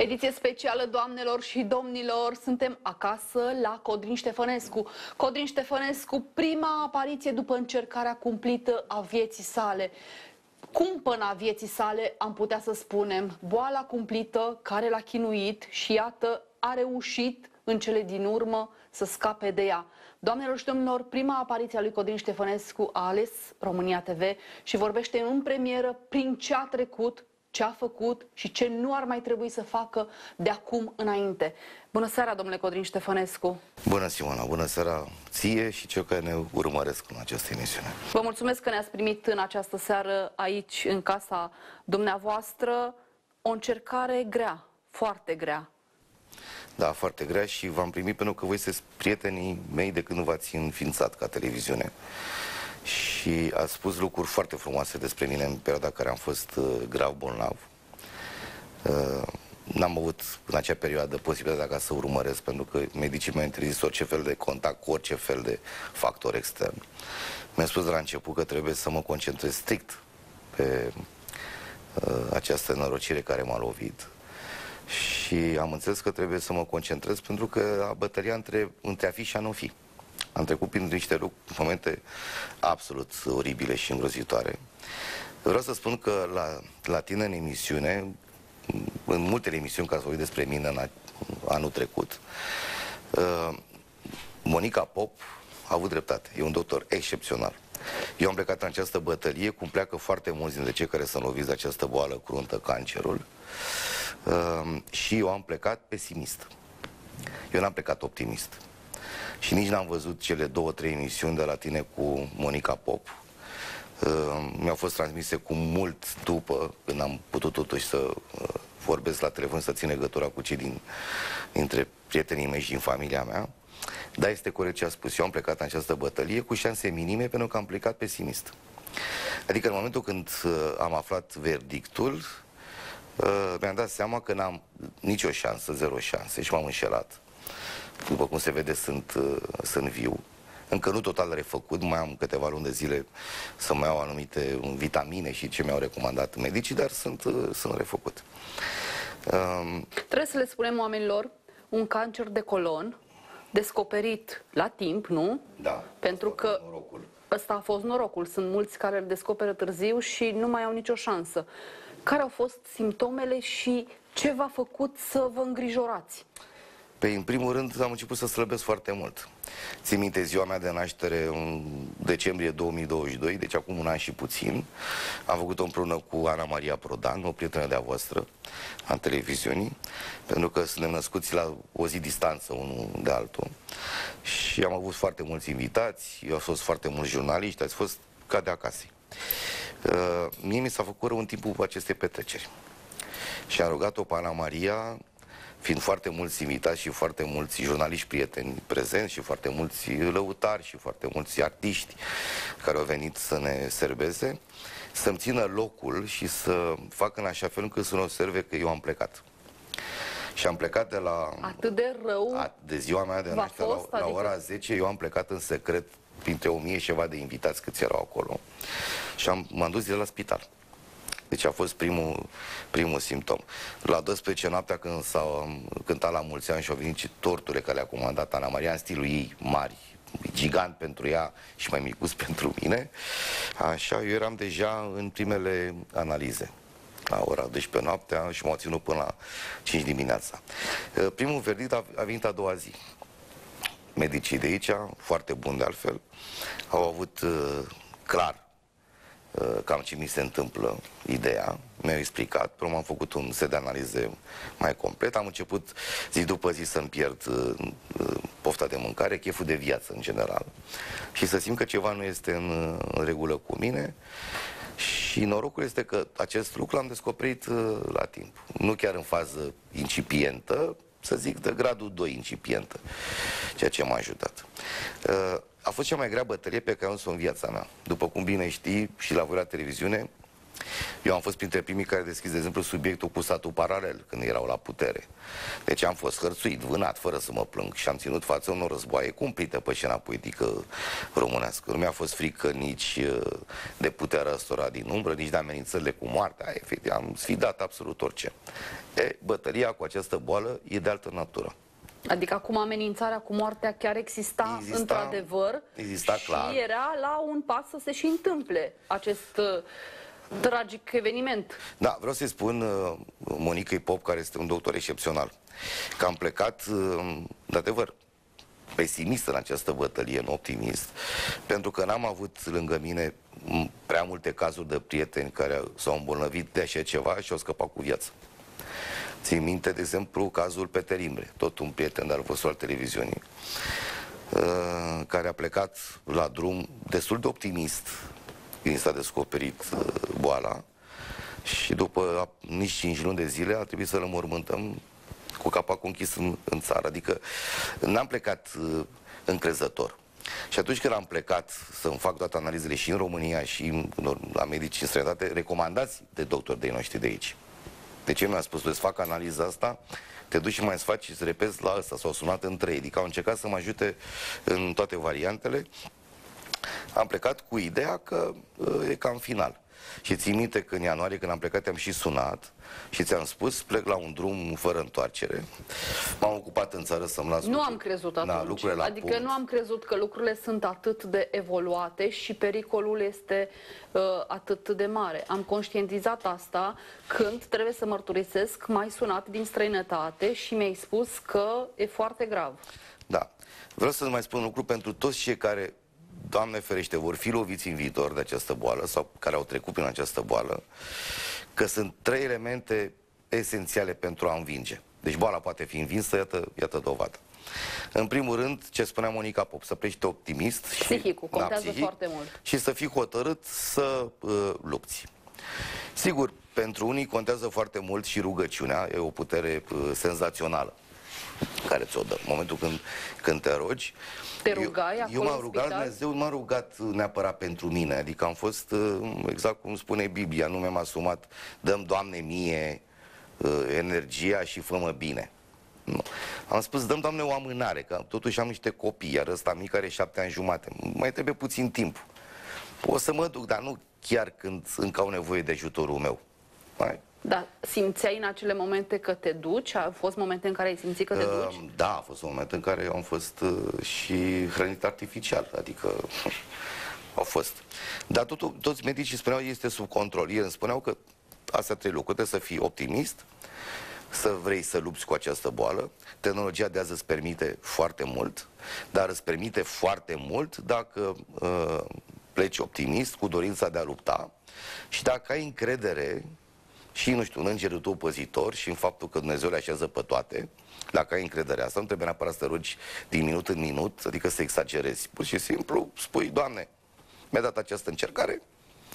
Ediție specială, doamnelor și domnilor, suntem acasă la Codrin Ștefănescu. Codrin Ștefănescu, prima apariție după încercarea cumplită a vieții sale. Cumpăna vieții sale, am putea să spunem, boala cumplită care l-a chinuit și iată a reușit în cele din urmă să scape de ea. Doamnelor și domnilor, prima apariție a lui Codrin Ștefănescu a ales România TV și vorbește în premieră prin ce a trecut ce a făcut și ce nu ar mai trebui să facă de acum înainte. Bună seara, domnule Codrin Ștefănescu! Bună, Simona! Bună seara ție și cel care ne urmăresc în această emisiune. Vă mulțumesc că ne-ați primit în această seară aici, în casa dumneavoastră. O încercare grea, foarte grea. Da, foarte grea și v-am primit pentru că voi sunteți prietenii mei de când v-ați înființat ca televiziune și a spus lucruri foarte frumoase despre mine în perioada în care am fost uh, grav bolnav. Uh, N-am avut în acea perioadă posibilitatea ca să urmăresc, pentru că medicii mi-au interzis orice fel de contact cu orice fel de factor extern. Mi-a spus de la început că trebuie să mă concentrez strict pe uh, această nărocire care m-a lovit. Și am înțeles că trebuie să mă concentrez pentru că a bătălia între, între a fi și a nu fi. Am trecut prin niște momente absolut oribile și îngrozitoare. Vreau să spun că la, la tine în emisiune, în multele emisiuni care s-au vorbit despre mine în anul trecut, uh, Monica Pop a avut dreptate. E un doctor excepțional. Eu am plecat în această bătălie, cum pleacă foarte mulți dintre cei care sunt loviți de această boală cruntă, cancerul, uh, și eu am plecat pesimist. Eu n-am plecat optimist. Și nici n-am văzut cele două, trei emisiuni de la tine cu Monica Pop. Uh, mi-au fost transmise cu mult după, când am putut totuși să uh, vorbesc la telefon, să țin legătura cu cei din, dintre prietenii mei și din familia mea. Da, este corect ce a spus. Eu am plecat în această bătălie cu șanse minime pentru că am plecat pesimist. Adică în momentul când uh, am aflat verdictul, uh, mi-am dat seama că n-am nicio șansă, zero șanse și m-am înșelat după cum se vede, sunt, uh, sunt viu. Încă nu total refăcut, mai am câteva luni de zile să mai iau anumite vitamine și ce mi-au recomandat medicii, dar sunt, uh, sunt refăcut. Um, Trebuie să le spunem oamenilor un cancer de colon descoperit la timp, nu? Da. Pentru că norocul. ăsta a fost norocul. Sunt mulți care îl descoperă târziu și nu mai au nicio șansă. Care au fost simptomele și ce v-a făcut să vă îngrijorați? Pe, în primul rând, am început să slăbesc foarte mult. Țin minte ziua mea de naștere în decembrie 2022, deci acum un an și puțin. Am făcut-o împreună cu Ana Maria Prodan, o prietenă de-a voastră, a televiziunii, pentru că suntem născuți la o zi distanță unul de altul. Și am avut foarte mulți invitați, eu au fost foarte mulți jurnaliști, ați fost ca de acasă. Uh, mie mi s-a făcut rău în timpul acestei petreceri. Și am rugat-o pe Ana Maria fiind foarte mulți invitați și foarte mulți jurnaliști prieteni prezenți și foarte mulți lăutari și foarte mulți artiști care au venit să ne serbeze, să-mi țină locul și să facă în așa fel încât să nu observe că eu am plecat. Și am plecat de la... Atât de rău? A, de ziua mea de naștere, la, la adică... ora 10, eu am plecat în secret printre o mie și ceva de invitați câți erau acolo. Și am, m-am dus de la spital. Deci a fost primul, primul simptom. La 12 noaptea când s-a cântat la mulți ani și au venit și torturile care le-a comandat Ana Maria în stilul ei mari, gigant pentru ea și mai micuț pentru mine, așa eu eram deja în primele analize la ora 12 noaptea și m-au ținut până la 5 dimineața. Primul verdict a, a venit a doua zi. Medicii de aici, foarte buni de altfel, au avut uh, clar Uh, cam ce mi se întâmplă ideea, mi-au explicat, până am făcut un set de analize mai complet, am început zi după zi să-mi pierd uh, uh, pofta de mâncare, cheful de viață în general. Și să simt că ceva nu este în, în regulă cu mine. Și norocul este că acest lucru l-am descoperit la timp, nu chiar în fază incipientă, să zic de gradul 2 incipientă, ceea ce m-a ajutat. Uh, a fost cea mai grea bătălie pe care am în viața mea. După cum bine știi, și la voi la televiziune, Eu am fost printre primii care deschis, de exemplu, subiectul cu statul paralel, când erau la putere. Deci am fost hărțuit, vânat, fără să mă plâng și am ținut față unor războaie cumplite pe scena politică românească. Nu mi-a fost frică nici uh, de puterea ăstora din umbră, nici de amenințările cu moartea. Efectiv, am sfidat absolut orice. E, bătălia cu această boală e de altă natură. Adică acum amenințarea cu moartea chiar exista, exista într-adevăr exista și clar. era la un pas să se și întâmple acest uh, tragic eveniment. Da, vreau să-i spun uh, Monica Pop, care este un doctor excepțional, că am plecat, uh, de adevăr, pesimist în această bătălie, nu optimist, pentru că n-am avut lângă mine prea multe cazuri de prieteni care s-au îmbolnăvit de așa ceva și au scăpat cu viață. Țin minte, de exemplu, cazul Peter Imbre, tot un prieten de-al vostru al televiziunii, uh, care a plecat la drum destul de optimist când s-a descoperit uh, boala și după nici 5 luni de zile a trebuit să-l înmormântăm cu capacul închis în, în țară. Adică n-am plecat uh, încrezător. Și atunci când am plecat să-mi fac toate analizele și în România și la medici în străinătate, recomandați de doctori de noștri de aici. De ce mi-a spus, îți fac analiza asta, te duci și mai îți faci și îți repezi la ăsta. S-au sunat între ei, adică au încercat să mă ajute în toate variantele. Am plecat cu ideea că uh, e cam final. Și țin minte că în ianuarie, când am plecat, am și sunat și ți-am spus, plec la un drum fără întoarcere. M-am ocupat în țară să-mi las... Nu am crezut atunci. Da, lucrurile adică punct. nu am crezut că lucrurile sunt atât de evoluate și pericolul este uh, atât de mare. Am conștientizat asta când, trebuie să mărturisesc, m-ai sunat din străinătate și mi-ai spus că e foarte grav. Da. Vreau să mai spun un lucru pentru toți cei care Doamne ferește, vor fi loviți în viitor de această boală sau care au trecut prin această boală, că sunt trei elemente esențiale pentru a învinge. Deci boala poate fi învinsă, iată, iată dovadă. În primul rând, ce spunea Monica Pop, să pleci optimist și, Psihicul, da, contează da, psihic, foarte mult. Și să fii hotărât să uh, lupți. Sigur, pentru unii contează foarte mult și rugăciunea, e o putere uh, senzațională care ți-o dă. În momentul când, când te rogi, te rugai Eu, eu m-am rugat, Dumnezeu m-a rugat neapărat pentru mine, adică am fost, uh, exact cum spune Biblia, nu mi-am asumat, dăm, Doamne, mie uh, energia și fă bine. Nu. Am spus, dăm, Doamne, o amânare, că totuși am niște copii, iar ăsta mic are șapte ani jumate. Mai trebuie puțin timp. O să mă duc, dar nu chiar când încă au nevoie de ajutorul meu. Mai da, simțeai în acele momente că te duci? A fost momente în care ai simțit că te uh, duci? Da, a fost un moment în care am fost uh, și hrănit artificial, adică au fost. Dar totul, toți medicii spuneau este sub control. Ei îmi spuneau că astea trei lucruri, trebuie să fii optimist, să vrei să lupți cu această boală. Tehnologia de azi îți permite foarte mult, dar îți permite foarte mult dacă uh, pleci optimist, cu dorința de a lupta și dacă ai încredere și, nu știu, în îngerul tău păzitor și în faptul că Dumnezeu le așează pe toate, dacă ai încrederea asta, nu trebuie neapărat să te rogi din minut în minut, adică să exagerezi. Pur și simplu spui, Doamne, mi-a dat această încercare,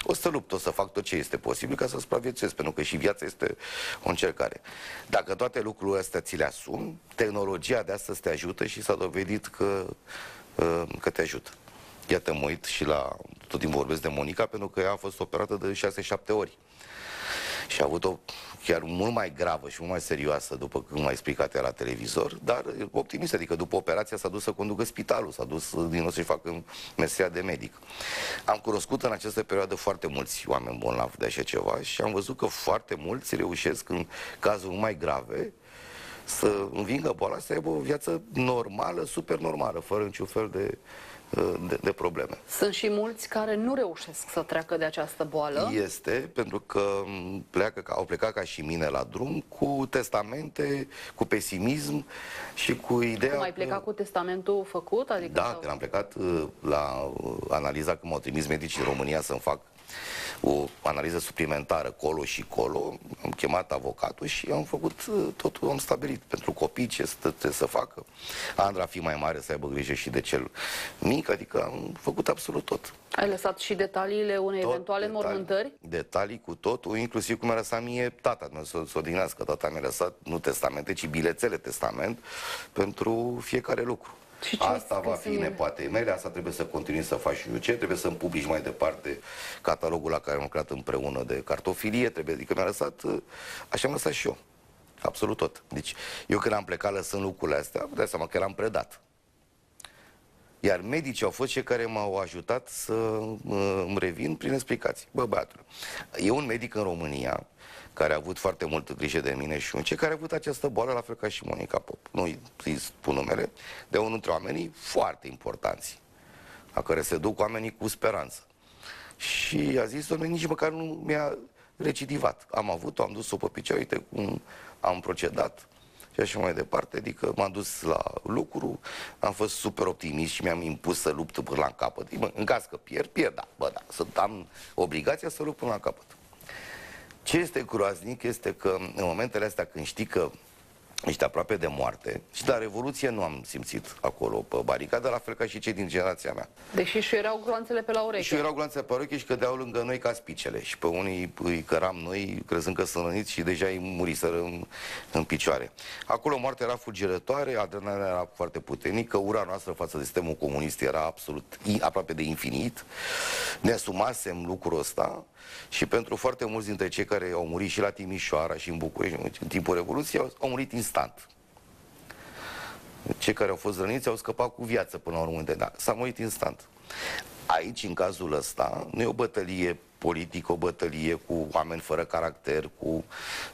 o să lupt, o să fac tot ce este posibil ca să supraviețuiesc, pentru că și viața este o încercare. Dacă toate lucrurile astea ți le asumi, tehnologia de astăzi te ajută și s-a dovedit că, uh, că te ajută. Iată, mă uit și la, tot timpul vorbesc de Monica, pentru că ea a fost operată de 6-7 ori și a avut-o chiar mult mai gravă și mult mai serioasă după cum a explicat la televizor, dar optimist, adică după operația s-a dus să conducă spitalul, s-a dus din nou să-și facă meseria de medic. Am cunoscut în această perioadă foarte mulți oameni bolnavi de așa ceva și am văzut că foarte mulți reușesc în cazuri mai grave să învingă boala, să aibă o viață normală, super normală, fără niciun fel de de, de probleme. Sunt și mulți care nu reușesc să treacă de această boală? Este, pentru că pleacă, au plecat ca și mine la drum cu testamente, cu pesimism și cu ideea... Cum ai plecat că... cu testamentul făcut? Adică da, sau... când am plecat uh, la uh, analiza, că m-au trimis medicii în România să-mi fac o analiză suplimentară, colo și colo, am chemat avocatul și am făcut uh, totul, am stabilit pentru copii ce trebuie să facă. Andra fi mai mare să aibă grijă și de cel mic, adică am făcut absolut tot. Ai lăsat și detaliile unei tot eventuale detalii, mormântări? Detalii cu totul, inclusiv cum mi-a lăsat mie tata, să s-o dignească, tata mi-a lăsat nu testamente, ci bilețele testament pentru fiecare lucru. Și ce asta va fi scris în ele? nepoatei mele, asta trebuie să continui să faci și eu ce, trebuie să-mi publici mai departe catalogul la care am lucrat împreună de cartofilie, trebuie, adică mi-a lăsat, uh, așa am lăsat și eu. Absolut tot. Deci, eu când am plecat lăsând lucrurile astea, vă dați seama că eram predat. Iar medicii au fost cei care m-au ajutat să uh, îmi revin prin explicații. Bă, băiatul, e un medic în România care a avut foarte multă grijă de mine și un ce care a avut această boală, la fel ca și Monica Pop. Nu îi spun numele, de unul dintre oamenii foarte importanți, la care se duc oamenii cu speranță. Și a zis, domnule, nici măcar nu mi-a recidivat. Am avut-o, am dus-o pe picioare, uite cum am procedat și așa mai departe, adică m-am dus la lucru, am fost super optimist și mi-am impus să lupt până la capăt. Bă, în caz că pierd, pierd, da, bă, da, sunt, am obligația să lupt până la capăt. Ce este groaznic este că în momentele astea când știi că ești aproape de moarte și la Revoluție nu am simțit acolo pe baricadă, la fel ca și cei din generația mea. Deși și erau gloanțele pe la ureche. Și erau gloanțe pe ureche și cădeau lângă noi ca spicele. Și pe unii îi căram noi, crezând că sunt răniți și deja îi muriseră în, în picioare. Acolo moartea era fulgerătoare, adrenalina era foarte puternică, ura noastră față de sistemul comunist era absolut aproape de infinit. Ne asumasem lucrul ăsta și pentru foarte mulți dintre cei care au murit și la Timișoara și în București în timpul Revoluției au, au murit instant. Cei care au fost răniți au scăpat cu viață până la urmă, da, s-a murit instant. Aici, în cazul ăsta, nu e o bătălie politică, o bătălie cu oameni fără caracter, cu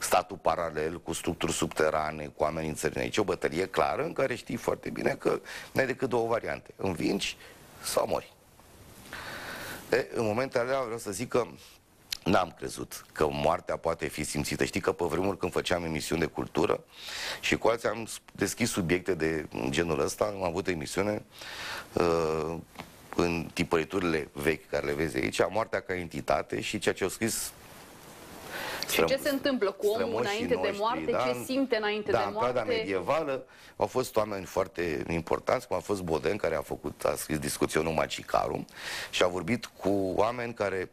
statul paralel, cu structuri subterane, cu amenințări. Aici e o bătălie clară în care știi foarte bine că nu ai decât două variante. Învingi sau mori. E, în momentele alea vreau să zic că N-am crezut că moartea poate fi simțită. Știi că pe vremuri când făceam emisiuni de cultură și cu alții am deschis subiecte de genul ăsta, am avut emisiune uh, în tipăriturile vechi care le vezi aici, moartea ca entitate și ceea ce au scris și ce se întâmplă cu omul înainte noștri, de moarte, da? ce simte înainte da, de moarte? Da, în medievală au fost oameni foarte importanți, cum a fost Boden, care a făcut, a scris discuționul Macicaru și a vorbit cu oameni care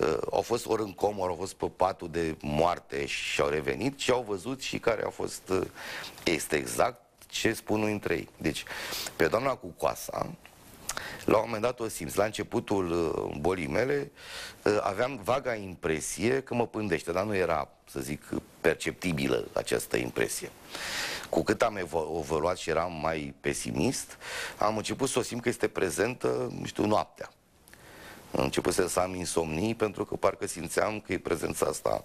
uh, au fost ori în comor, au fost pe patul de moarte și au revenit și au văzut și care a fost, uh, este exact ce spun unii dintre ei. Deci, pe doamna Cucoasa, la un moment dat o simți. La începutul uh, bolii mele uh, aveam vaga impresie că mă pândește, dar nu era, să zic, perceptibilă această impresie. Cu cât am evoluat și eram mai pesimist, am început să o simt că este prezentă, nu știu, noaptea. Am început să am insomnii pentru că parcă simțeam că e prezența asta.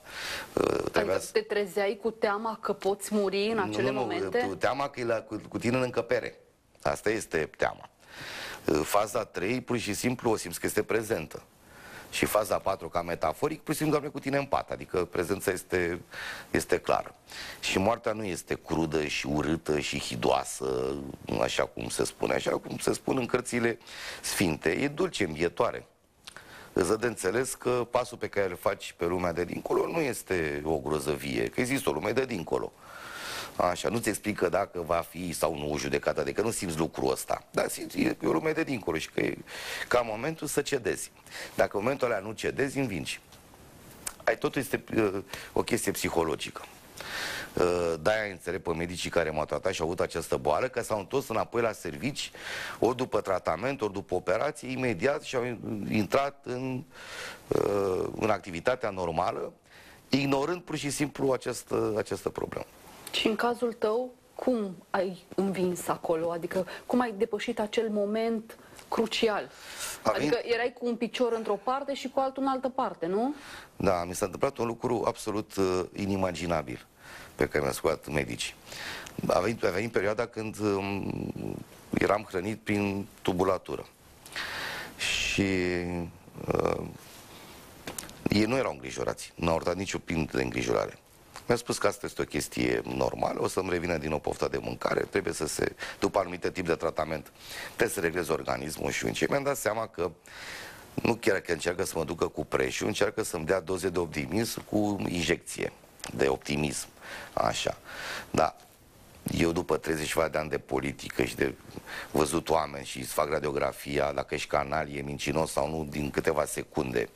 Uh, trebuia adică te trezeai cu teama că poți muri în acele nu, nu, momente? Teama că e la, cu, cu tine în încăpere. Asta este teama. Faza 3, pur și simplu, o simți că este prezentă. Și faza 4, ca metaforic, pur și simplu doarme cu tine în pat, adică prezența este, este clară. Și moartea nu este crudă și urâtă și hidoasă, așa cum se spune, așa cum se spun în cărțile sfinte. E dulce, îmbietoare. Îți dă de înțeles că pasul pe care îl faci pe lumea de dincolo nu este o grozăvie, că există o lume de dincolo. Așa, nu-ți explică dacă va fi sau nu judecată, adică nu simți lucrul ăsta. Dar simți, e o lume de dincolo și că e ca momentul să cedezi. Dacă în momentul ăla nu cedezi, învingi. Ai, totul este uh, o chestie psihologică. Uh, de-aia înțeleg pe medicii care m-au tratat și au avut această boală, că s-au întors înapoi la servici, ori după tratament, ori după operație, imediat și au intrat în, uh, în activitatea normală, ignorând pur și simplu această, această problemă. Și în cazul tău, cum ai învins acolo? Adică cum ai depășit acel moment crucial? A adică venit... erai cu un picior într-o parte și cu altul în altă parte, nu? Da, mi s-a întâmplat un lucru absolut uh, inimaginabil pe care mi-a scoat medicii. A venit, a venit perioada când um, eram hrănit prin tubulatură. Și uh, ei nu erau îngrijorați, nu au dat nicio pintă de îngrijorare. Mi-a spus că asta este o chestie normală, o să-mi revină din nou pofta de mâncare, trebuie să se, după anumite tip de tratament, trebuie să reglez organismul și ce mi-am dat seama că nu chiar că încearcă să mă ducă cu preșul, încearcă să-mi dea doze de optimism cu injecție de optimism. Așa. Da. Eu după 30 de ani de politică și de văzut oameni și îți fac radiografia, dacă ești canal, e mincinos sau nu, din câteva secunde,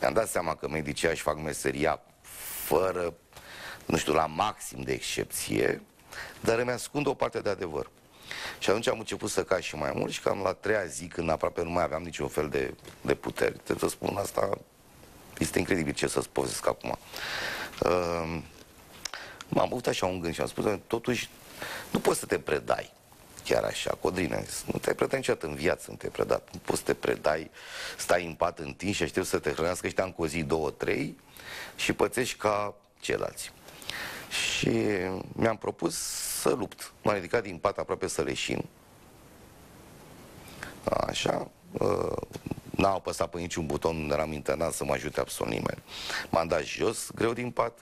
mi-am dat seama că medicii își fac meseria fără nu știu, la maxim de excepție, dar îmi ascund o parte de adevăr. Și atunci am început să cași și mai mult și cam la treia zi, când aproape nu mai aveam niciun fel de, de puteri, trebuie să spun asta, este incredibil ce să-ți povestesc acum. Uh, m-am avut așa un gând și am spus, totuși, nu poți să te predai chiar așa, Codrine, nu te-ai predat niciodată în viață, nu te-ai predat, nu poți să te predai, stai în pat întins și aștept să te hrănească și te cu o zi, două, trei și pățești ca ceilalți. Și mi-am propus să lupt. M-am ridicat din pat aproape să leșin. Așa, uh, n-am apăsat pe niciun buton unde eram internat să mă ajute absolut nimeni. M-am dat jos, greu din pat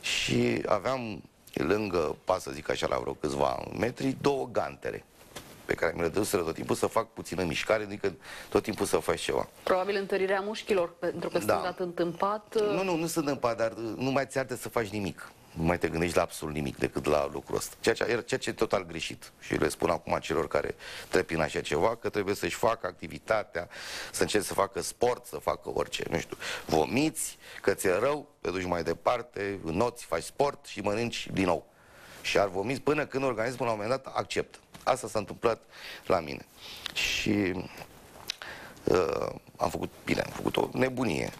și aveam lângă, pas să zic așa, la vreo câțiva metri, două gantere pe care mi le dăduseră tot timpul să fac puțină mișcare, adică tot timpul să faci ceva. Probabil întărirea mușchilor, pentru că da. sunt dat în pat. Nu, nu, nu sunt în pat, dar nu mai ți arde să faci nimic nu mai te gândești la absolut nimic decât la lucrul ăsta. Ceea ce, ceea ce e total greșit. Și le spun acum celor care trec prin așa ceva, că trebuie să-și facă activitatea, să încerci să facă sport, să facă orice, nu știu, vomiți, că ți-e rău, te duci mai departe, noți, faci sport și mănânci din nou. Și ar vomiți până când organismul la un moment dat acceptă. Asta s-a întâmplat la mine. Și uh, am făcut, bine, am făcut o nebunie.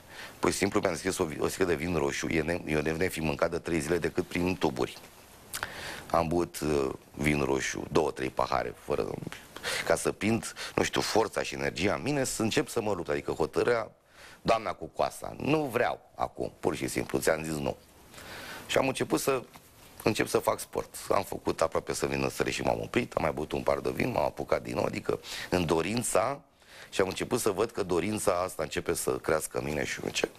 Păi simplu mi-am scris o, o sticlă de vin roșu, e ne, eu ne fi mâncat de trei zile decât prin tuburi. Am băut uh, vin roșu, două, trei pahare, fără, ca să prind, nu știu, forța și energia în mine, să încep să mă lupt, adică hotărârea, doamna cu coasa, nu vreau acum, pur și simplu, ți-am zis nu. Și am început să încep să fac sport. Am făcut aproape să vină să și m-am oprit, am mai băut un par de vin, m-am apucat din nou, adică în dorința și am început să văd că dorința asta începe să crească în mine și încep.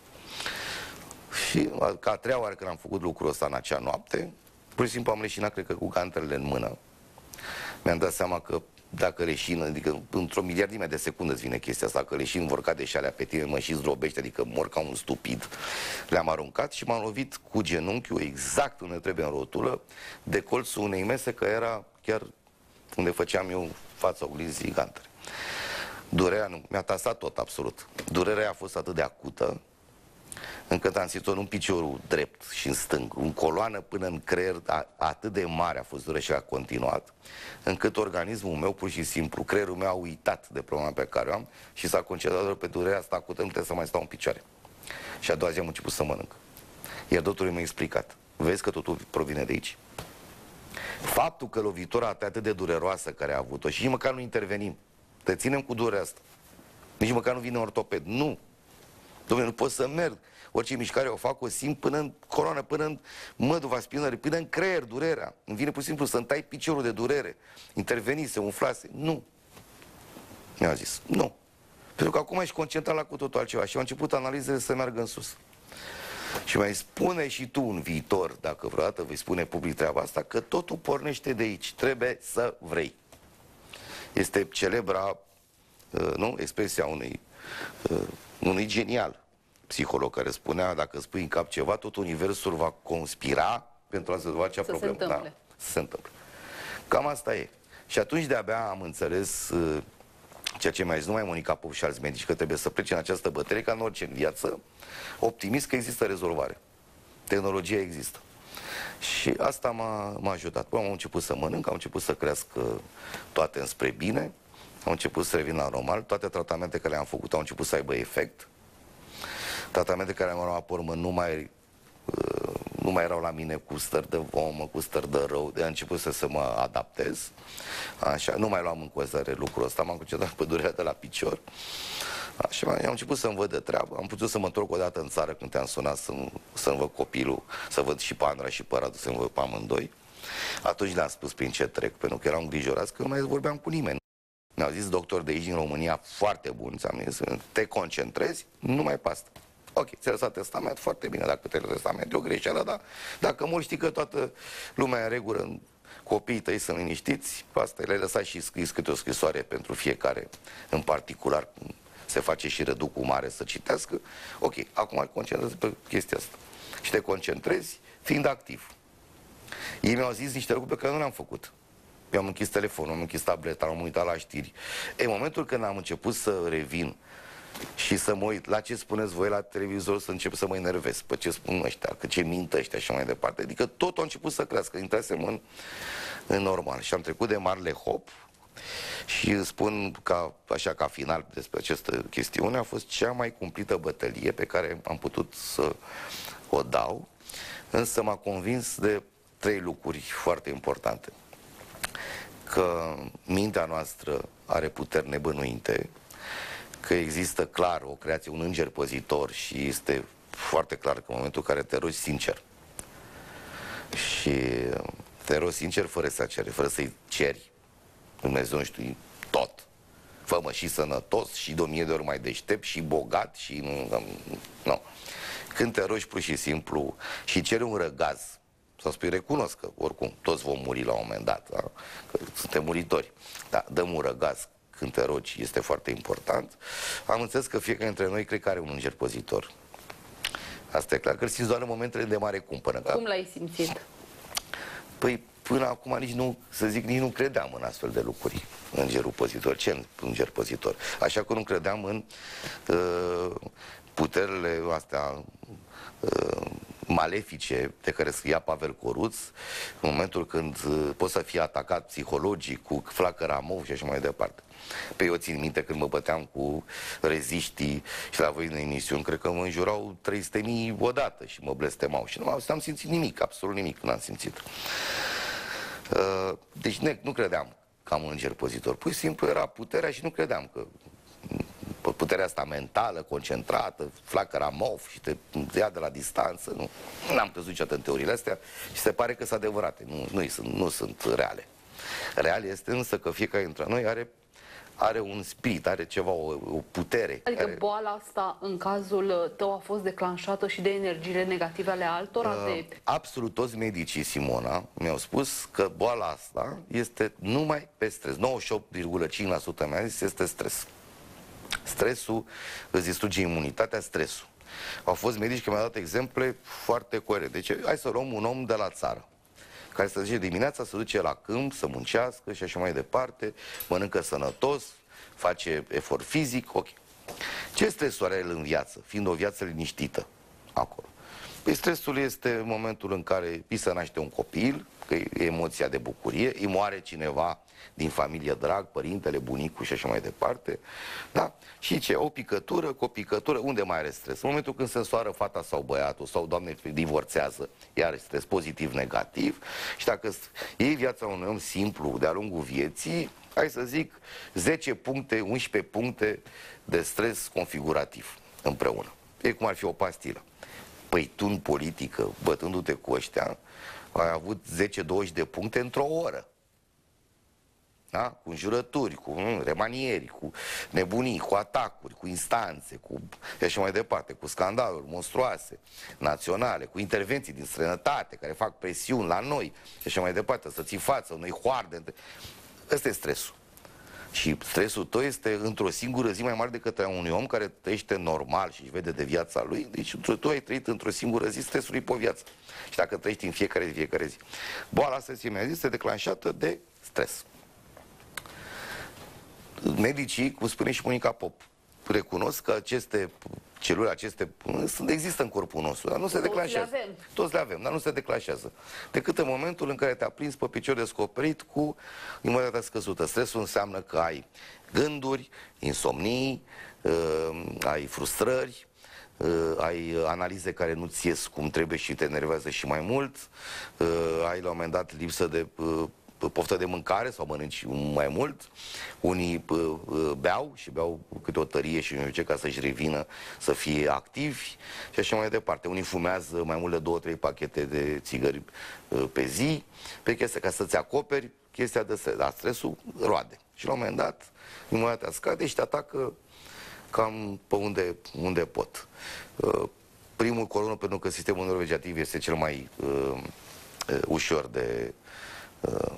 Și ca a treia oară când am făcut lucrul ăsta în acea noapte, pur și simplu am leșinat, cred că cu gantelele în mână. Mi-am dat seama că dacă leșin, adică într-o miliardime de secunde îți vine chestia asta, că leșin vor cade și șalea pe tine, mă și zdrobește, adică mor ca un stupid. Le-am aruncat și m-am lovit cu genunchiul exact unde trebuie în rotulă, de colțul unei mese, că era chiar unde făceam eu fața oglinzii gantere. Durerea nu, mi-a tasat tot absolut. Durerea a fost atât de acută încât am simțit-o în piciorul drept și în stâng, în coloană până în creier, a, atât de mare a fost durerea și a continuat, încât organismul meu, pur și simplu, creierul meu a uitat de problema pe care o am și s-a concentrat pe durerea asta acută, nu trebuie să mai stau în picioare. Și a doua zi am început să mănânc. Iar doctorul mi-a explicat, vezi că totul provine de aici? Faptul că lovitura atât de dureroasă care a avut-o și nici măcar nu intervenim, te ținem cu durerea asta. Nici măcar nu vine ortoped. Nu. Dom'le, nu pot să merg. Orice mișcare o fac, o simt până în coroană, până în măduva spinării, până în creier, durerea. Îmi vine pur și simplu să-mi tai piciorul de durere. Intervenise, umflase. Nu. Mi-a zis, nu. Pentru că acum ești concentrat la cu totul altceva și au început analizele să meargă în sus. Și mai spune și tu în viitor, dacă vreodată vei spune public treaba asta, că totul pornește de aici. Trebuie să vrei. Este celebra uh, nu, expresia unui, uh, unui genial psiholog care spunea dacă spui în cap ceva, tot universul va conspira pentru a rezolva acea să problemă. Se întâmple. Da, să se întâmple. Cam asta e. Și atunci de-abia am înțeles uh, ceea ce mai zis numai Monica Pop și alți medici, că trebuie să plece în această bătălie ca în orice în viață, optimist că există rezolvare. Tehnologia există. Și asta m-a, ajutat. Păi am început să mănânc, am început să crească toate înspre bine, am început să revin la normal, toate tratamentele care le-am făcut au început să aibă efect. Tratamente care am luat pe urmă nu mai, uh, nu mai erau la mine cu stări de vomă, cu stări de rău, de a început să, să mă adaptez. Așa, nu mai luam în considerare lucrul ăsta, m-am concentrat pe durerea de la picior. Așa, am început să-mi văd de treabă. Am putut să mă întorc o dată în țară când te-am sunat să-mi, să văd copilul, să văd și pe Andra și pe Radu, să-mi văd pe amândoi. Atunci le-am spus prin ce trec, pentru că eram îngrijorați că nu mai vorbeam cu nimeni. Mi-au zis doctor de aici din România foarte bun, ți-am zis, te concentrezi, nu mai pastă. Ok, ți-a lăsat testament, foarte bine, dacă te testament e o greșeală, dar dacă mă știi că toată lumea e în regulă, copiii tăi sunt liniștiți, asta le-ai lăsat și scris câte o scrisoare pentru fiecare în particular, se face și reducul mare să citească, ok, acum concentrează pe chestia asta. Și te concentrezi fiind activ. Ei mi-au zis niște lucruri pe care nu le-am făcut. Eu am închis telefonul, am închis tableta, am uitat la știri. În momentul când am început să revin și să mă uit la ce spuneți voi la televizor să încep să mă enervez, pe ce spun ăștia, că ce mint ăștia și mai departe. Adică totul a început să crească, intrasem în, în normal și am trecut de marele hop și spun ca, așa ca final despre această chestiune, a fost cea mai cumplită bătălie pe care am putut să o dau, însă m-a convins de trei lucruri foarte importante. Că mintea noastră are puteri nebănuite, că există clar o creație, un înger păzitor și este foarte clar că în momentul în care te rogi sincer și te rogi sincer fără să cere, fără să-i ceri, Dumnezeu știu tot. Fă-mă și sănătos și de o mie de ori mai deștept și bogat și nu, nu. Când te rogi pur și simplu și ceri un răgaz, să spui recunosc că oricum toți vom muri la un moment dat, da? că suntem muritori, dar dăm un răgaz când te rogi este foarte important. Am înțeles că fiecare dintre noi cred că are un înger pozitor. Asta e clar, că îl simți doar în momentele de mare cumpănă. Cum l-ai simțit? Păi până acum nici nu, să zic, nici nu credeam în astfel de lucruri. Îngerul pozitor. Ce înger pozitor? Așa că nu credeam în uh, puterile astea uh, malefice de care scria Pavel Coruț, în momentul când uh, poți să fii atacat psihologic cu flacăra mov și așa mai departe. Pe eu țin minte când mă băteam cu reziștii și la voi în emisiuni, cred că mă înjurau 300 mii odată și mă blestemau și nu am simțit nimic, absolut nimic nu am simțit. Uh, deci ne, nu credeam că am un înger pozitor. Pur și simplu era puterea și nu credeam că puterea asta mentală, concentrată, flacăra mof și te ia de la distanță. Nu am crezut niciodată în teoriile astea și se pare că sunt adevărate. Nu, nu, sunt, nu sunt reale. Real este însă că fiecare dintre noi are are un spirit, are ceva, o, o putere. Adică are... boala asta, în cazul tău, a fost declanșată și de energiile negative ale altora? Uh, de... Absolut toți medicii, Simona, mi-au spus că boala asta este numai pe stres. 98,5% mi-a zis este stres. Stresul îți distruge imunitatea, stresul. Au fost medici care mi-au dat exemple foarte coerente. Deci, hai să luăm un om de la țară care să zice dimineața, să duce la câmp, să muncească și așa mai departe, mănâncă sănătos, face efort fizic, ok. Ce stresul are el în viață, fiind o viață liniștită acolo? Păi stresul este momentul în care îi se naște un copil, că e emoția de bucurie, îi moare cineva din familie drag, părintele, bunicul și așa mai departe. Da? Și ce? O picătură, cu o picătură, unde mai are stres? În momentul când se însoară fata sau băiatul sau, doamne, divorțează, iar stres pozitiv, negativ. Și dacă iei viața unui om simplu de-a lungul vieții, hai să zic, 10 puncte, 11 puncte de stres configurativ împreună. E cum ar fi o pastilă. Păi tu în politică, bătându-te cu ăștia, ai avut 10-20 de puncte într-o oră da? cu înjurături, cu nu, remanieri, cu nebunii, cu atacuri, cu instanțe, cu și așa mai departe, cu scandaluri monstruoase, naționale, cu intervenții din străinătate care fac presiuni la noi și așa mai departe, să ții față unui hoarde. Ăsta e stresul. Și stresul tău este într-o singură zi mai mare decât a unui om care trăiește normal și își vede de viața lui. Deci tu ai trăit într-o singură zi stresul pe viață. Și dacă trăiești în fiecare zi, fiecare zi. Boala asta, mi-a zis, este declanșată de stres medicii, cum spune și Monica Pop, recunosc că aceste celule, aceste sunt, există în corpul nostru, dar nu se declanșează. Le avem. Toți le avem, dar nu se declanșează. Decât în momentul în care te-a prins pe picior descoperit cu imunitatea scăzută. Stresul înseamnă că ai gânduri, insomnii, uh, ai frustrări, uh, ai analize care nu-ți ies cum trebuie și te enervează și mai mult, uh, ai la un moment dat lipsă de uh, poftă de mâncare sau mănânci mai mult. Unii beau și beau câte o tărie și nu ce ca să-și revină să fie activi și așa mai departe. Unii fumează mai mult de două, trei pachete de țigări pe zi, pe chestia ca să-ți acoperi chestia de stres. Dar stresul roade. Și la un moment dat, imunitatea scade și te atacă cam pe unde, unde pot. Primul colonă, pentru că sistemul neurovegetiv este cel mai uh, ușor de uh,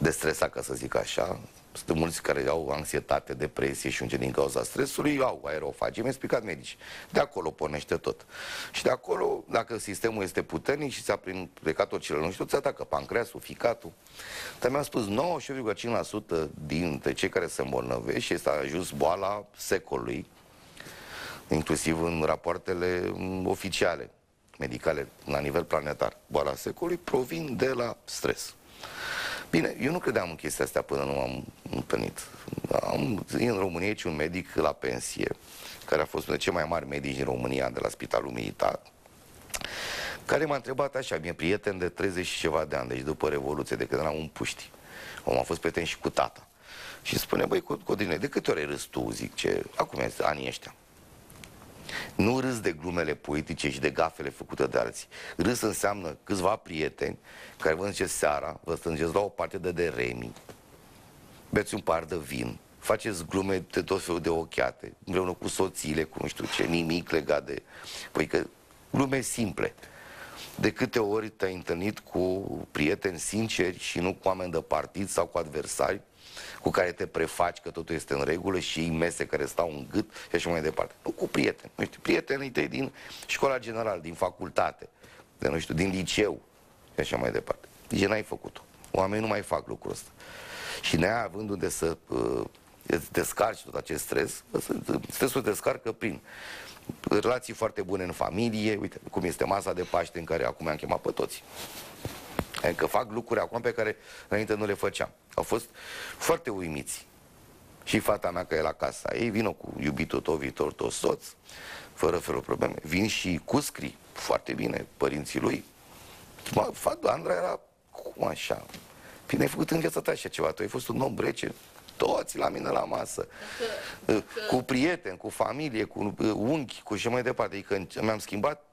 de stresat, ca să zic așa. Sunt mulți care au anxietate, depresie și unge din cauza stresului, au aerofagi. Mi-a explicat medici. De acolo pornește tot. Și de acolo, dacă sistemul este puternic și ți-a plecat tot cele nu știu, ți atacă pancreasul, ficatul. Dar mi-am spus, 99,5% dintre cei care se îmbolnăvesc și este ajuns boala secolului, inclusiv în rapoartele mm, oficiale medicale la nivel planetar. Boala secolului provin de la stres. Bine, eu nu credeam în chestia astea până nu am întâlnit. Am în România aici un medic la pensie, care a fost unul cei mai mari medici din România de la Spitalul Militar, care m-a întrebat așa, mi-e prieten de 30 și ceva de ani, deci după Revoluție, de când eram un puști. Om a fost prieten și cu tata. Și spune, băi, Codrine, de câte ori râs tu? Zic, ce, acum este anii ăștia. Nu râs de glumele poetice și de gafele făcute de alții. Râs înseamnă câțiva prieteni care vă zice seara, vă strângeți la o parte de de remi, beți un par de vin, faceți glume de tot felul de ochiate, împreună cu soțiile, cu nu știu ce, nimic legat de... Păi că glume simple. De câte ori te-ai întâlnit cu prieteni sinceri și nu cu oameni de partid sau cu adversari cu care te prefaci că totul este în regulă și ei mese care stau în gât și așa mai departe. Nu cu prieteni. Nu știu, prietenii tăi din școala generală, din facultate, de, nu știu, din liceu și așa mai departe. Deci n-ai făcut-o. Oamenii nu mai fac lucrul ăsta. Și neavând unde să uh, îți descarci tot acest stres, stresul descarcă prin relații foarte bune în familie, uite cum este masa de Paște în care acum am chemat pe toți. Adică fac lucruri acum pe care înainte nu le făceam. Au fost foarte uimiți. Și fata mea că e la casa ei, vină cu iubitul tău, viitor tău soț, fără felul probleme. Vin și cu scrii, foarte bine, părinții lui. Fata Andra era, cum așa? Bine, ai făcut în viața ta așa ceva, tu ai fost un om rece, toți la mine la masă. Că, că... Cu prieteni, cu familie, cu unchi, cu și mai departe. Adică mi-am schimbat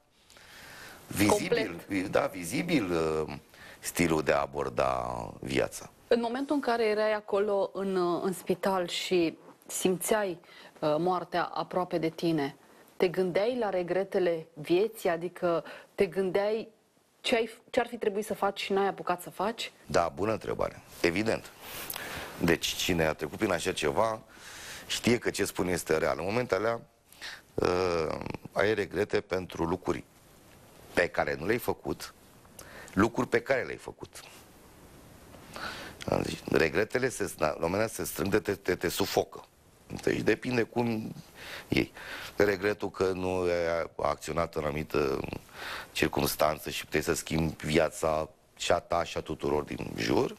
vizibil, Complet. da, vizibil uh, stilul de a aborda viața. În momentul în care erai acolo în, în spital și simțeai uh, moartea aproape de tine, te gândeai la regretele vieții? Adică te gândeai ce, ai, ce ar fi trebuit să faci și n-ai apucat să faci? Da, bună întrebare. Evident. Deci cine a trecut prin așa ceva știe că ce spune este real. În momentele alea uh, ai regrete pentru lucruri pe care nu le-ai făcut, lucruri pe care le-ai făcut. Deci, regretele se, la un moment dat se strâng de te, te, te sufocă. Deci depinde cum e. Regretul că nu ai acționat în anumită circunstanță și puteai să schimbi viața și a ta și a tuturor din jur.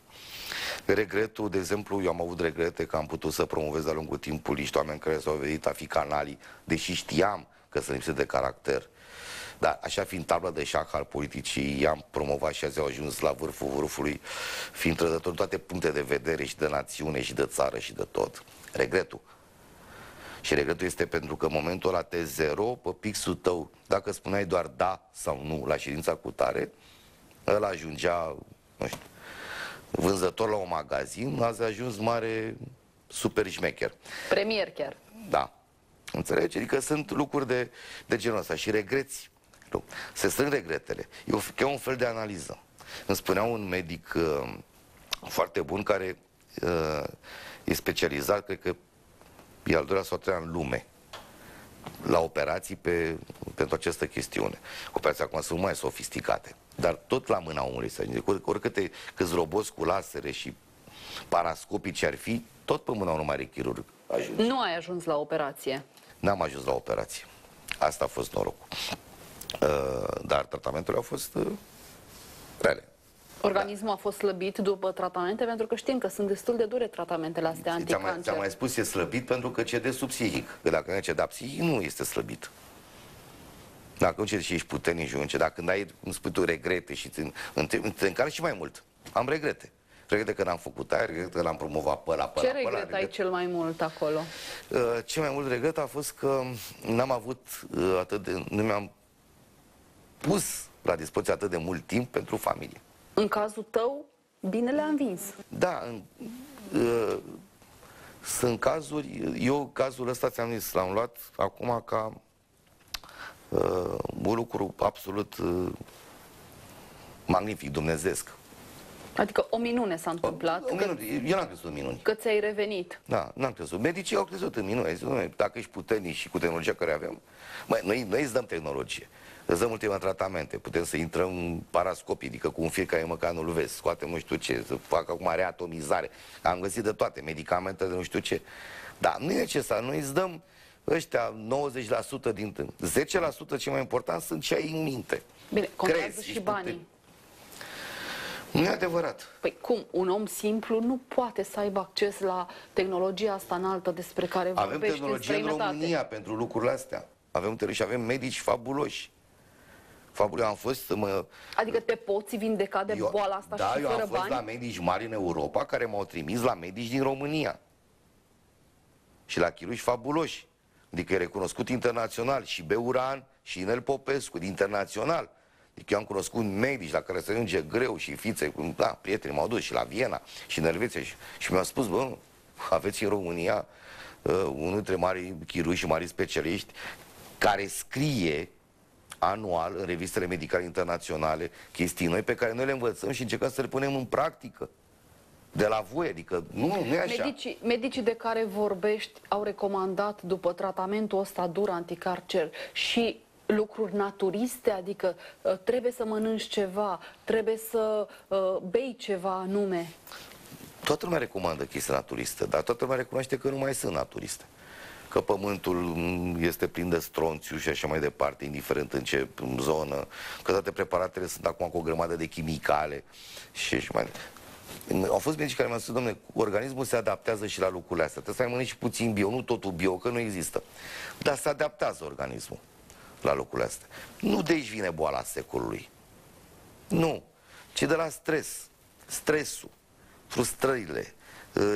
Regretul, de exemplu, eu am avut regrete că am putut să promovez de-a lungul timpului niște oameni care s-au venit a fi canalii, deși știam că sunt lipsite de caracter. Dar așa fiind tabla de șah al politicii, i-am promovat și azi au ajuns la vârful vârfului, fiind trădător toate puncte de vedere și de națiune și de țară și de tot. Regretul. Și regretul este pentru că în momentul ăla te zero pe pixul tău, dacă spuneai doar da sau nu la ședința cu tare, ăla ajungea, nu știu, vânzător la un magazin, azi a ajuns mare super șmecher. Premier chiar. Da. Înțelegi? Adică sunt lucruri de, de genul ăsta și regreți nu. Se strâng regretele. E, o, un fel de analiză. Îmi spunea un medic uh, foarte bun care uh, e specializat, cred că e al doilea sau treia în lume la operații pe, pentru această chestiune. Operații acum sunt mai sofisticate, dar tot la mâna omului să zic. Oricâte câți roboți cu lasere și parascopici ar fi, tot pe mâna unui mare chirurg. Ajungi. Nu ai ajuns la operație. N-am ajuns la operație. Asta a fost norocul. Uh, dar tratamentele au fost uh, rele. Organismul a fost slăbit după tratamente pentru că știm că sunt destul de dure tratamentele astea anticancer. Ți-am mai, mai spus, e slăbit pentru că cede sub psihic. Că dacă nu ceda psihic, nu este slăbit. Dacă nu cede și ești puternic și nu ceda, când ai, cum spui tu, regrete și te, te încarci și mai mult. Am regrete. Regrete că n-am făcut aia, regrete că l-am promovat pe ăla, pe Ce ăla, regret regret ai cel mai mult acolo? Uh, cel mai mult regret a fost că n-am avut uh, atât de... Nu mi-am pus la dispoziție atât de mult timp pentru familie. În cazul tău, bine le-am vins. Da, în, uh, sunt cazuri, eu cazul ăsta ți-am zis, l-am luat acum ca uh, un lucru absolut uh, magnific, dumnezesc. Adică o minune s-a întâmplat. O, o minune. Eu n-am crezut în minuni. Că ți-ai revenit. Da, n-am crezut. Medicii au crezut în minuni. Zis, dacă ești puternic și cu tehnologia care avem, mai, noi, noi îți dăm tehnologie. Îți dăm ultima tratamente, putem să intrăm parascopii, adică cu un fir care măcar nu-l vezi, scoatem nu știu ce, să facă acum reatomizare. Am găsit de toate, medicamente de nu știu ce. Dar nu e necesar, noi îți dăm ăștia 90% din 10% cel mai important sunt ce ai în minte. Bine, contează și banii. Nu e adevărat. Păi cum? Un om simplu nu poate să aibă acces la tehnologia asta înaltă despre care Avem vorbești tehnologie în, în România pentru lucrurile astea. Avem și avem medici fabuloși. Faptul am fost mă... Adică te poți vindeca de eu, boala asta da, și eu fără am fost bani? la medici mari în Europa care m-au trimis la medici din România. Și la chiruși fabuloși. Adică e recunoscut internațional și Beuran și Inel Popescu, internațional. Adică eu am cunoscut medici la care se ajunge greu și fițe, da, prieteni m-au dus și la Viena și în Elveția și, și mi-au spus, bă, aveți în România uh, unul dintre mari chirurgi și mari specialiști care scrie anual în revistele medicale internaționale chestii noi pe care noi le învățăm și încercăm să le punem în practică. De la voi, adică nu, nu e așa. Medicii, medicii de care vorbești au recomandat după tratamentul ăsta dur anticarcer și lucruri naturiste, adică uh, trebuie să mănânci ceva, trebuie să uh, bei ceva anume. Toată lumea recomandă chestii naturiste, dar toată lumea recunoaște că nu mai sunt naturiste că pământul este plin de stronțiu și așa mai departe, indiferent în ce zonă, că toate preparatele sunt acum cu o grămadă de chimicale și, și mai au fost medici care mi-au spus, domnule, organismul se adaptează și la lucrurile astea. Trebuie să mai mănânci puțin bio, nu totul bio, că nu există. Dar se adaptează organismul la lucrurile astea. Nu de aici vine boala secolului. Nu. Ci de la stres. Stresul, frustrările, Uh,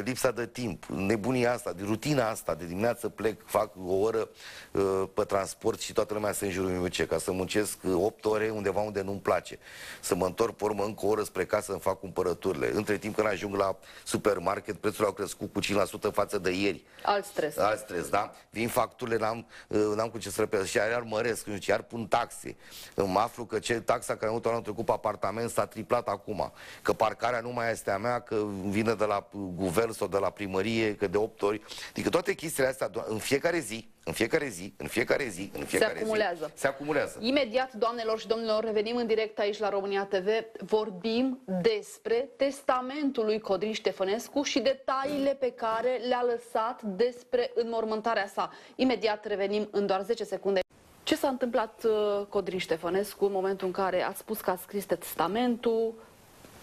lipsa de timp, nebunia asta, de rutina asta, de dimineață plec, fac o oră uh, pe transport și toată lumea se înjură meu ce, ca să muncesc 8 uh, ore undeva unde nu-mi place, să mă întorc pe urmă încă o oră spre casă să-mi fac cumpărăturile. Între timp când ajung la supermarket, prețurile au crescut cu 5% față de ieri. Alt stres. Alt stres, da? Vin facturile, n-am, n-am cu ce să repede și iar măresc, nu știu, iar pun taxe. Îmi aflu că ce taxa care am avut anul trecut pe apartament s-a triplat acum, că parcarea nu mai este a mea, că vine de la guvern sau de la primărie, că de 8 ori. Adică toate chestiile astea, în fiecare zi, în fiecare zi, în fiecare zi, în fiecare se acumulează. zi, se acumulează. Imediat, doamnelor și domnilor, revenim în direct aici la România TV. Vorbim despre testamentul lui Codrin Ștefănescu și detaliile pe care le-a lăsat despre înmormântarea sa. Imediat revenim în doar 10 secunde. Ce s-a întâmplat uh, Codrin Ștefănescu în momentul în care a spus că a scris testamentul,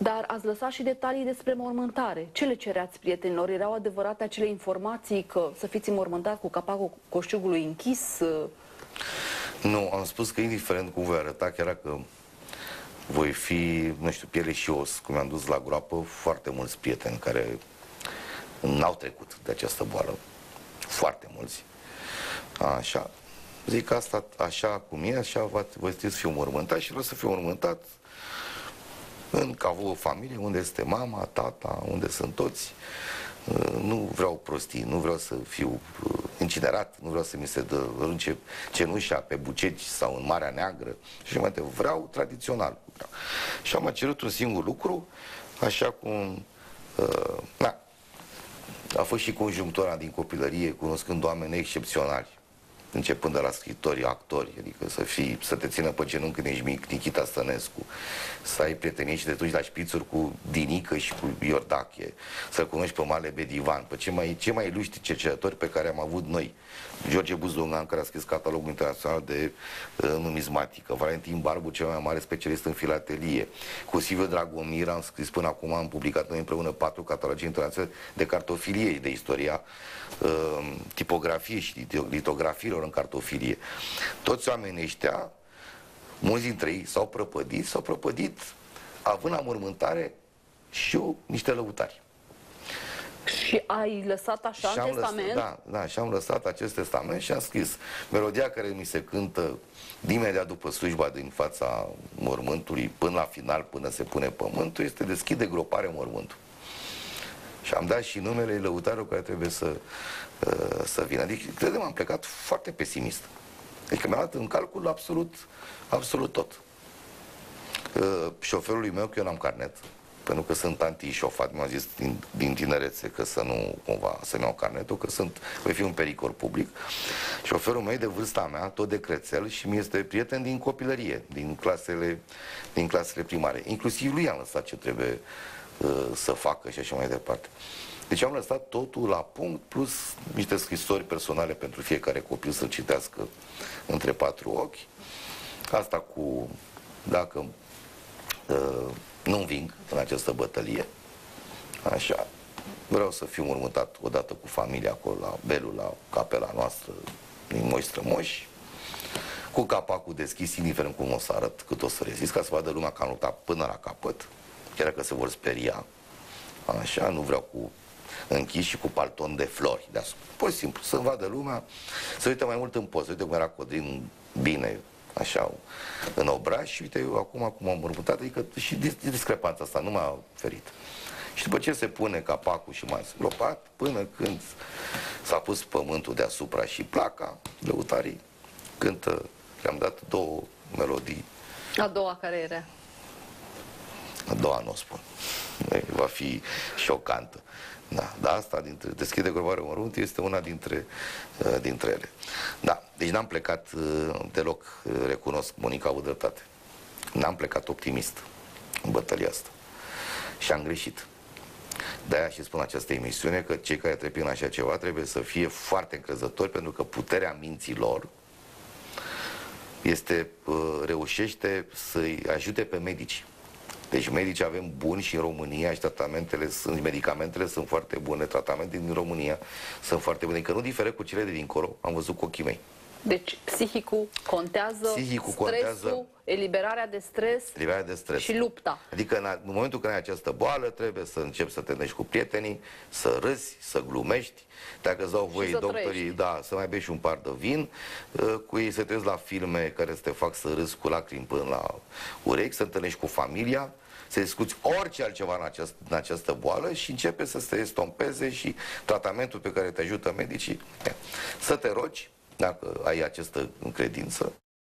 dar ați lăsat și detalii despre mormântare. Ce le cereați prietenilor? Erau adevărate acele informații că să fiți înmormântat cu capacul coșugului închis? Nu, am spus că indiferent cum voi arăta, chiar dacă voi fi, nu știu, piele și os, cum am dus la groapă, foarte mulți prieteni care n-au trecut de această boală. Foarte mulți. Așa. Zic asta așa cum e, așa voi să fiu mormântat și vreau să fiu mormântat în ca o familie unde este mama, tata, unde sunt toți. Uh, nu vreau prostii, nu vreau să fiu uh, incinerat, nu vreau să mi se dărunce cenușa pe buceci sau în Marea Neagră și mai departe. Vreau tradițional. Și am cerut un singur lucru, așa cum uh, na, a fost și conjunctura din copilărie, cunoscând oameni excepționali începând de la scritori, actori, adică să fii, să te țină pe genunchi când ești mic, Nikita Stănescu, să ai prietenie și te duci la șpițuri cu Dinică și cu Iordache, să cunoști pe Male Bedivan, pe ce mai, ce mai iluștri cercetători pe care am avut noi. George Buzungan, care a scris catalogul internațional de uh, numizmatică, Valentin Barbu, cel mai mare specialist în filatelie, cu Silviu Dragomir am scris până acum, am publicat noi împreună patru catalogi internaționale de cartofilie și de istoria uh, tipografie și litografiilor în cartofilie. Toți oamenii ăștia, mulți dintre ei s-au prăpădit, s-au prăpădit având la mormântare și eu niște lăutari. Și ai lăsat așa și în testament? Lăsat, da, da, și am lăsat acest testament și am scris melodia care mi se cântă imediat după slujba din fața mormântului, până la final, până se pune pământul, este deschide gropare mormântul. Și am dat și numele lăutarul care trebuie să, uh, să vină. Adică, credem, am plecat foarte pesimist. Adică mi-a dat în calcul absolut, absolut tot. Uh, șoferului meu, că eu n-am carnet, pentru că sunt anti-șofat, mi-au zis din, din tinerețe că să nu cumva să-mi iau carnetul, că sunt, voi fi un pericol public. Șoferul meu e de vârsta mea, tot de crețel și mi este prieten din copilărie, din clasele, din clasele primare. Inclusiv lui am lăsat ce trebuie uh, să facă și așa mai departe. Deci am lăsat totul la punct, plus niște scrisori personale pentru fiecare copil să citească între patru ochi. Asta cu, dacă uh, nu înving în această bătălie, așa, vreau să fiu următat odată cu familia acolo la Belu, la capela noastră, din Moși Strămoși, cu capacul deschis, indiferent cum o să arăt, cât o să rezist, ca să vadă lumea că am luptat până la capăt, chiar dacă se vor speria. Așa, nu vreau cu închis și cu palton de flori deasupra. Pur și simplu, să vadă lumea, să uite mai mult în poze, uite cum era Codrin bine, așa, în obraj și uite, eu acum cum am următat, adică și discrepanța asta nu m-a ferit. Și după ce se pune capacul și mai lopat, până când s-a pus pământul deasupra și placa, lăutarii cântă, le-am dat două melodii. A doua care era? A doua nu o spun. Va fi șocantă. Da, dar asta dintre deschide grovare mărunt este una dintre, uh, dintre ele. Da, deci n-am plecat uh, deloc, uh, recunosc, Monica au dreptate. N-am plecat optimist în bătălia asta. Și am greșit. De-aia și spun această emisiune că cei care trebuie în așa ceva trebuie să fie foarte încrezători pentru că puterea minților este, reușește să-i ajute pe medici. Deci medici avem buni și în România și tratamentele sunt, medicamentele sunt foarte bune, tratamentele din România sunt foarte bune, că nu diferă cu cele de dincolo, am văzut cu ochii mei. Deci psihicul contează, psihicul stresul, contează, eliberarea de stres, eliberarea de stres și lupta. Adică în, în momentul când ai această boală, trebuie să începi să te întâlnești cu prietenii, să râzi, să glumești. Dacă îți dau voie doctorii, da, să mai bei și un par de vin, uh, cu ei să te la filme care să te fac să râzi cu lacrimi până la urechi, să întâlnești cu familia, să discuți orice altceva în, această, în această boală și începe să te estompeze și tratamentul pe care te ajută medicii, să te rogi, dacă ai această credință,